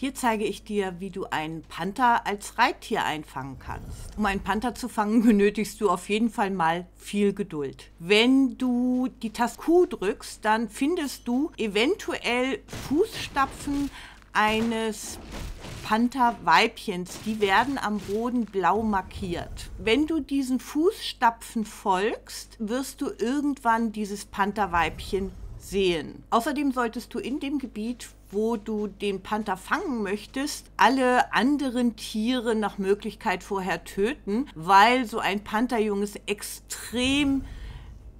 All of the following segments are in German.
Hier zeige ich dir, wie du einen Panther als Reittier einfangen kannst. Um einen Panther zu fangen, benötigst du auf jeden Fall mal viel Geduld. Wenn du die Taste Q drückst, dann findest du eventuell Fußstapfen eines Pantherweibchens, die werden am Boden blau markiert. Wenn du diesen Fußstapfen folgst, wirst du irgendwann dieses Pantherweibchen sehen. Außerdem solltest du in dem Gebiet, wo du den Panther fangen möchtest, alle anderen Tiere nach Möglichkeit vorher töten, weil so ein Pantherjunges extrem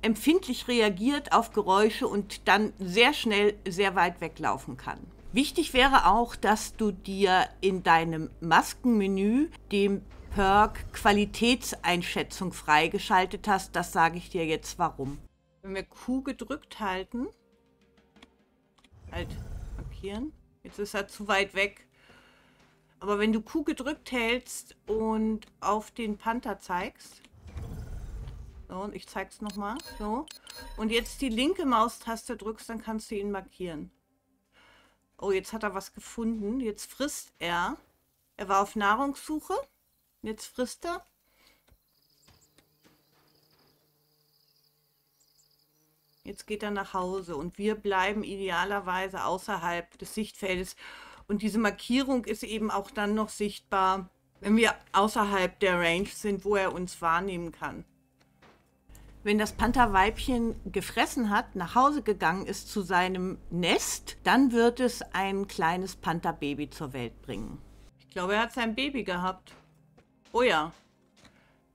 empfindlich reagiert auf Geräusche und dann sehr schnell sehr weit weglaufen kann. Wichtig wäre auch, dass du dir in deinem Maskenmenü dem Perk Qualitätseinschätzung freigeschaltet hast. Das sage ich dir jetzt warum. Wenn wir Q gedrückt halten, halt markieren. Jetzt ist er zu weit weg. Aber wenn du Q gedrückt hältst und auf den Panther zeigst, so, und ich zeig's nochmal, so, und jetzt die linke Maustaste drückst, dann kannst du ihn markieren. Oh, jetzt hat er was gefunden. Jetzt frisst er. Er war auf Nahrungssuche. Jetzt frisst er. Jetzt geht er nach Hause und wir bleiben idealerweise außerhalb des Sichtfeldes. Und diese Markierung ist eben auch dann noch sichtbar, wenn wir außerhalb der Range sind, wo er uns wahrnehmen kann. Wenn das Pantherweibchen gefressen hat, nach Hause gegangen ist zu seinem Nest, dann wird es ein kleines Pantherbaby zur Welt bringen. Ich glaube, er hat sein Baby gehabt. Oh ja.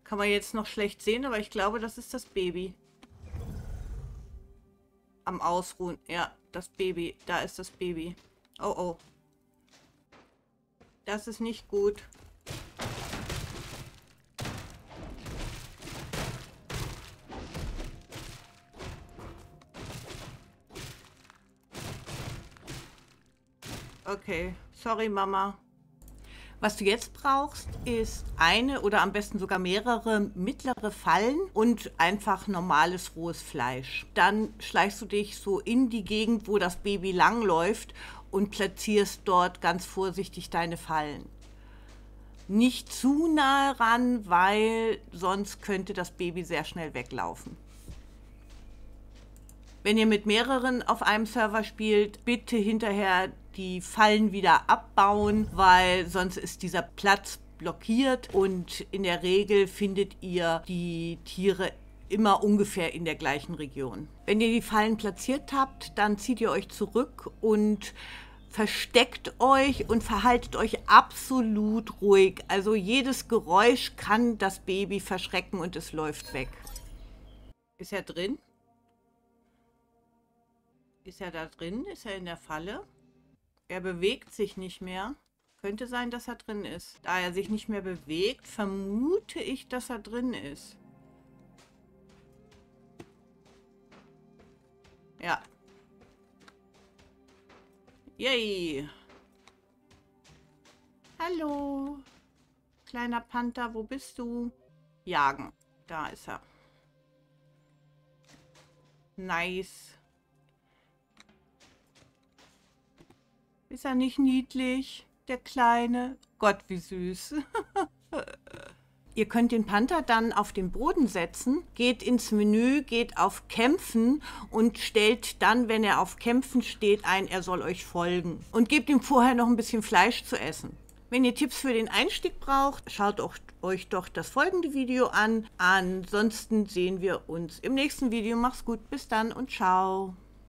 Kann man jetzt noch schlecht sehen, aber ich glaube, das ist das Baby. Am Ausruhen. Ja, das Baby. Da ist das Baby. Oh, oh. Das ist nicht gut. Okay, sorry Mama. Was du jetzt brauchst, ist eine oder am besten sogar mehrere mittlere Fallen und einfach normales rohes Fleisch. Dann schleichst du dich so in die Gegend, wo das Baby langläuft und platzierst dort ganz vorsichtig deine Fallen. Nicht zu nahe ran, weil sonst könnte das Baby sehr schnell weglaufen. Wenn ihr mit mehreren auf einem Server spielt, bitte hinterher die Fallen wieder abbauen, weil sonst ist dieser Platz blockiert und in der Regel findet ihr die Tiere immer ungefähr in der gleichen Region. Wenn ihr die Fallen platziert habt, dann zieht ihr euch zurück und versteckt euch und verhaltet euch absolut ruhig. Also jedes Geräusch kann das Baby verschrecken und es läuft weg. Ist er drin? Ist er da drin? Ist er in der Falle? Er bewegt sich nicht mehr. Könnte sein, dass er drin ist. Da er sich nicht mehr bewegt, vermute ich, dass er drin ist. Ja. Yay. Hallo. Kleiner Panther, wo bist du? Jagen. Da ist er. Nice. Ist er nicht niedlich, der Kleine? Gott, wie süß. Ihr könnt den Panther dann auf den Boden setzen, geht ins Menü, geht auf Kämpfen und stellt dann, wenn er auf Kämpfen steht, ein, er soll euch folgen. Und gebt ihm vorher noch ein bisschen Fleisch zu essen. Wenn ihr Tipps für den Einstieg braucht, schaut euch doch das folgende Video an. Ansonsten sehen wir uns im nächsten Video. Macht's gut, bis dann und ciao.